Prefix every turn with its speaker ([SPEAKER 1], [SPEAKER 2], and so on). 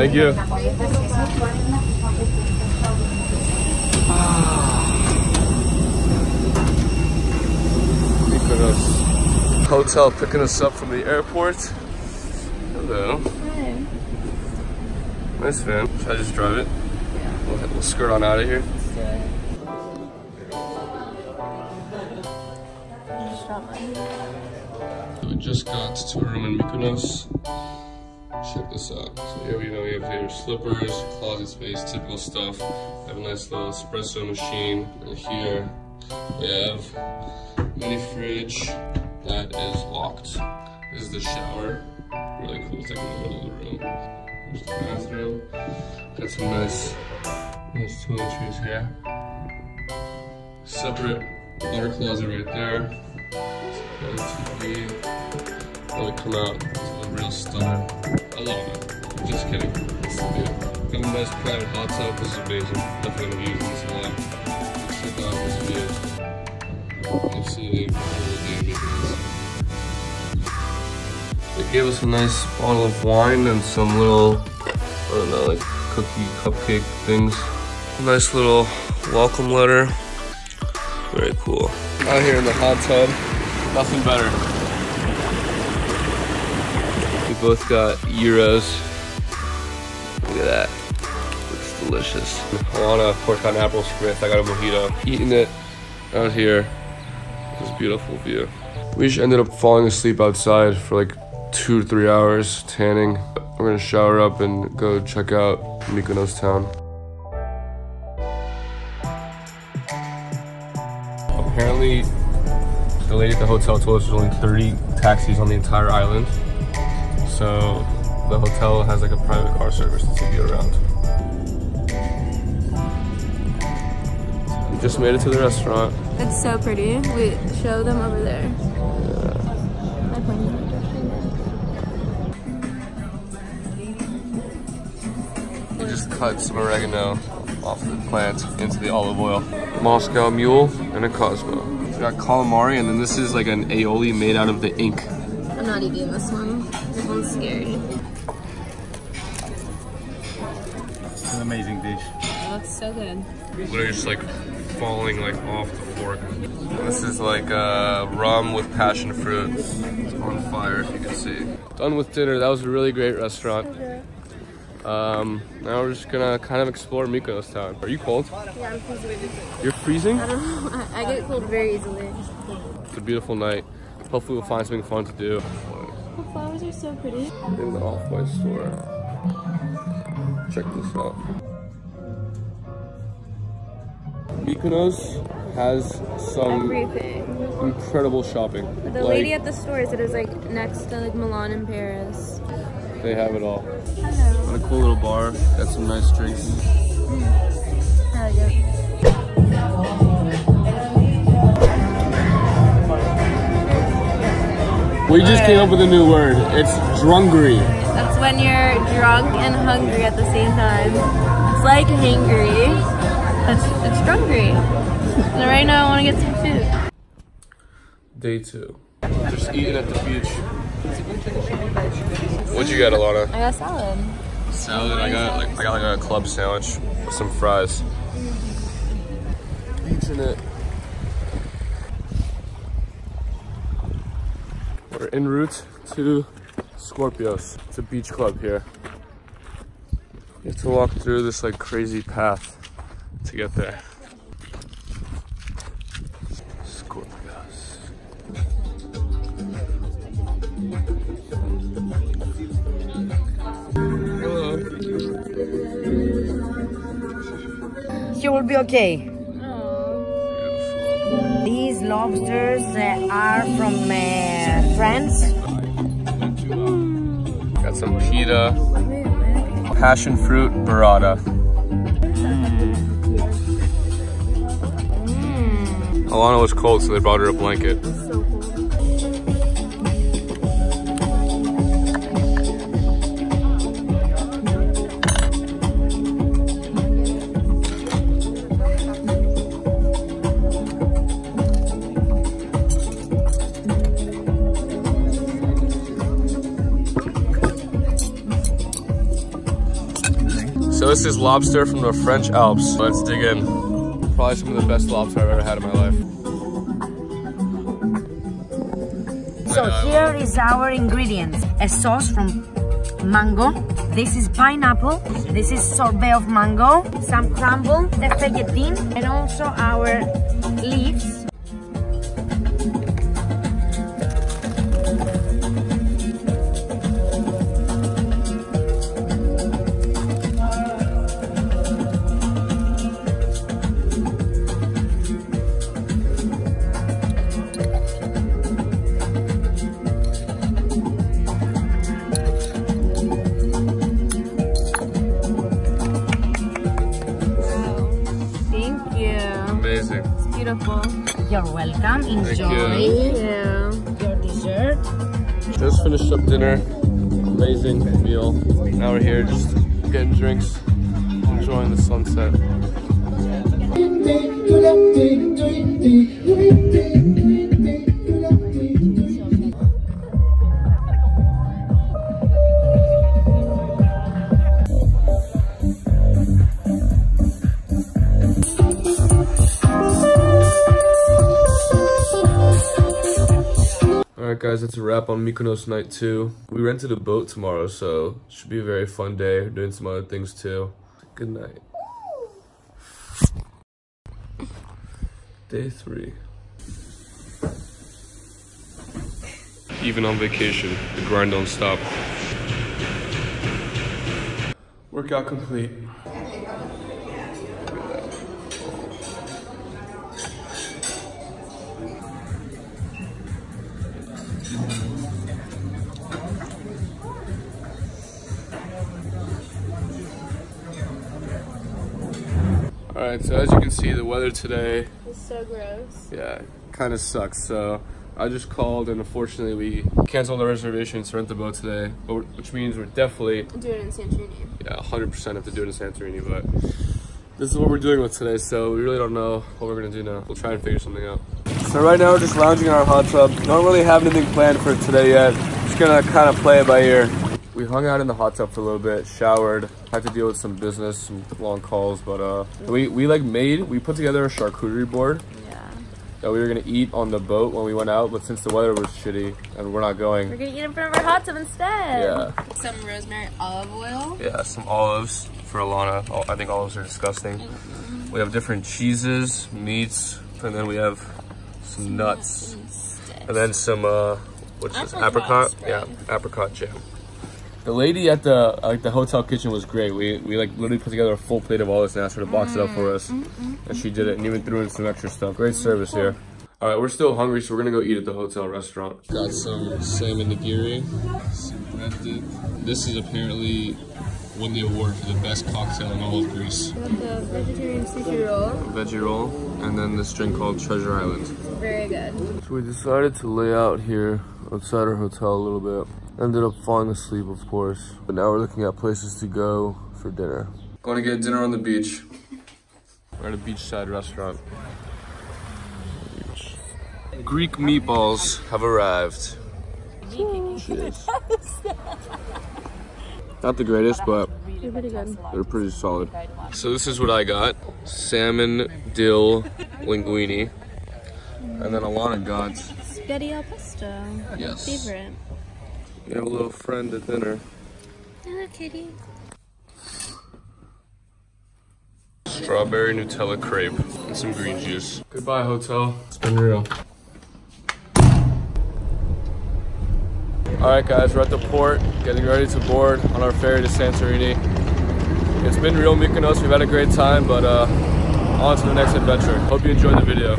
[SPEAKER 1] Thank you. Hotel picking us up from the airport. Hello.
[SPEAKER 2] Hi.
[SPEAKER 1] Nice van. Should I just drive it? We'll, we'll skirt on out of here. We just got to a room in Mykonos. Check this out. So here we know we have slippers, closet space, typical stuff. We have a nice little espresso machine. And here we have mini fridge that is locked. This is the shower. Really cool. It's like in the middle of the room. There's the bathroom. Got some nice, nice toiletries here. Separate water closet right there. TV. Really come out real stunner. I love it. Just kidding. It's the view. Got a nice private hot tub. This is amazing. Definitely gonna be using this a lot. Check out this view. Absolutely incredible They gave us a nice bottle of wine and some little, I don't know, like cookie cupcake things. A nice little welcome letter. Very cool. Out here in the hot tub, nothing better. We both got gyros. Look at that. Looks delicious. Alana, of course, got an apple spritz. I got a mojito. Eating it out here. This beautiful view. We just ended up falling asleep outside for like two to three hours, tanning. We're gonna shower up and go check out Mykonos town. Apparently, the lady at the hotel told us there's only 30 taxis on the entire island. So the hotel has like a private car service to take you around. We just made it to the restaurant.
[SPEAKER 2] It's so pretty. We show them over there. My pointer.
[SPEAKER 1] We just cut some oregano off the plant into the olive oil. Moscow Mule and a Cosmo. We got calamari and then this is like an aioli made out of the ink.
[SPEAKER 2] I'm not eating this one. This one's scary.
[SPEAKER 3] It's an amazing dish.
[SPEAKER 2] That's so good.
[SPEAKER 1] Literally just like falling like off the fork. This is like uh, rum with passion fruit. It's on fire if you can see. Done with dinner. That was a really great restaurant. Um, now we're just gonna kind of explore Mykonos town. Are you cold?
[SPEAKER 2] Yeah, I'm freezing.
[SPEAKER 1] You're freezing?
[SPEAKER 2] I don't know. I, I get cold very easily.
[SPEAKER 1] It's a beautiful night. Hopefully we'll find something fun to do.
[SPEAKER 2] The flowers are so pretty.
[SPEAKER 1] In the Off-White store. Check this out. Mykonos has some
[SPEAKER 2] Everything.
[SPEAKER 1] incredible shopping.
[SPEAKER 2] The
[SPEAKER 1] Like,
[SPEAKER 2] lady at the store said it was like next to like Milan and Paris.
[SPEAKER 1] They have it all.
[SPEAKER 2] Hello.
[SPEAKER 1] And a cool little bar. Got some nice drinks. Hmm. We just came up with a new word. It's drungery.
[SPEAKER 2] That's when you're drunk and hungry at the same time. It's like hangry. It's, it's drungery. And right now I want to get some food.
[SPEAKER 1] Day two. Just eating at the beach. What'd you get, Alana?
[SPEAKER 2] I got salad.
[SPEAKER 1] Salad. I got like I got like a club sandwich with some fries. Beaching it. We're en route to Scorpios. It's a beach club here. You have to walk through this like crazy path to get there. Scorpios. Hello.
[SPEAKER 4] You will be okay. These lobsters uh, are from uh, France.
[SPEAKER 1] Got some pita, passion fruit burrata. Alana was cold, so they brought her a blanket. This is lobster from the French Alps. Let's dig in. Probably some of the best lobster I've ever had in my life.
[SPEAKER 4] So here is our ingredients. A sauce from mango. This is pineapple. This is sorbet of mango. Some crumble, the feuilletine, and also our
[SPEAKER 2] beautiful.
[SPEAKER 4] You're welcome. Enjoy
[SPEAKER 1] you.
[SPEAKER 2] Thank you.
[SPEAKER 4] your dessert.
[SPEAKER 1] Just finished up dinner. Amazing meal. Now we're here just getting drinks, enjoying the sunset. Alright guys, that's a wrap on Mykonos night two. We rented a boat tomorrow, so should be a very fun day. We're doing some other things too. Good night. Day three. Even on vacation, the grind don't stop. Workout complete. Alright, so as you can see, the weather today
[SPEAKER 2] It's so gross.
[SPEAKER 1] yeah, kind of sucks. So I just called, and unfortunately, we canceled our reservation to rent the boat today, but which means we're definitely,
[SPEAKER 2] Do it in Santorini.
[SPEAKER 1] yeah, 100% have to do it in Santorini. But this is what we're doing with today, so we really don't know what we're gonna do now. We'll try and figure something out. So right now we're just lounging in our hot tub. Don't really have anything planned for today yet. Just gonna kind of play it by ear. We hung out in the hot tub for a little bit, showered, had to deal with some business, some long calls, but uh, we we like made, we put together a charcuterie board
[SPEAKER 2] Yeah.
[SPEAKER 1] that we were gonna eat on the boat when we went out, but since the weather was shitty and we're not going.
[SPEAKER 2] We're
[SPEAKER 1] going,
[SPEAKER 2] gonna eat in front of our hot tub instead.
[SPEAKER 1] yeah,
[SPEAKER 2] Some rosemary olive oil.
[SPEAKER 1] yeah, some olives for Alana. I think olives are disgusting. We have different cheeses, meats, and then we have some nuts, and then some uh, what's this?
[SPEAKER 2] Apricot
[SPEAKER 1] Apricot, yeah, apricot jam. The lady at the uh, like the hotel kitchen was great. We we like literally put together a full plate of all this and asked her to box it up for us, mm, mm, mm, and she did it and even threw in some extra stuff. Great service here. All right, we're still hungry, so we're gonna go eat at the hotel restaurant. Got some salmon nigiri, some bread dip. This is apparently won the award for the best cocktail in all of Greece.
[SPEAKER 2] Got the vegetarian sushi roll.
[SPEAKER 1] Veggie roll, and then this drink called Treasure Island.
[SPEAKER 2] Very good.
[SPEAKER 1] So we decided to lay out here outside our hotel a little bit. Ended up falling asleep, of course. But now we're looking at places to go for dinner. Going to get dinner on the beach. We're at a beachside restaurant. Beach. Greek meatballs have arrived. Cheers. Not the greatest, but
[SPEAKER 2] They're pretty good.
[SPEAKER 1] they're pretty solid. So this is what I got. Salmon dill linguine. And then Alana got
[SPEAKER 2] Spaghetti al pesto.
[SPEAKER 1] Yes.
[SPEAKER 2] Favorite.
[SPEAKER 1] We have a little friend at dinner.
[SPEAKER 2] Hello, kitty.
[SPEAKER 1] Strawberry Nutella crepe and some green juice. Goodbye, hotel. It's been real. Alright guys, we're at the port, getting ready to board on our ferry to Santorini. It's been real Mykonos, we've had a great time, but uh, on to the next adventure. Hope you enjoyed the video.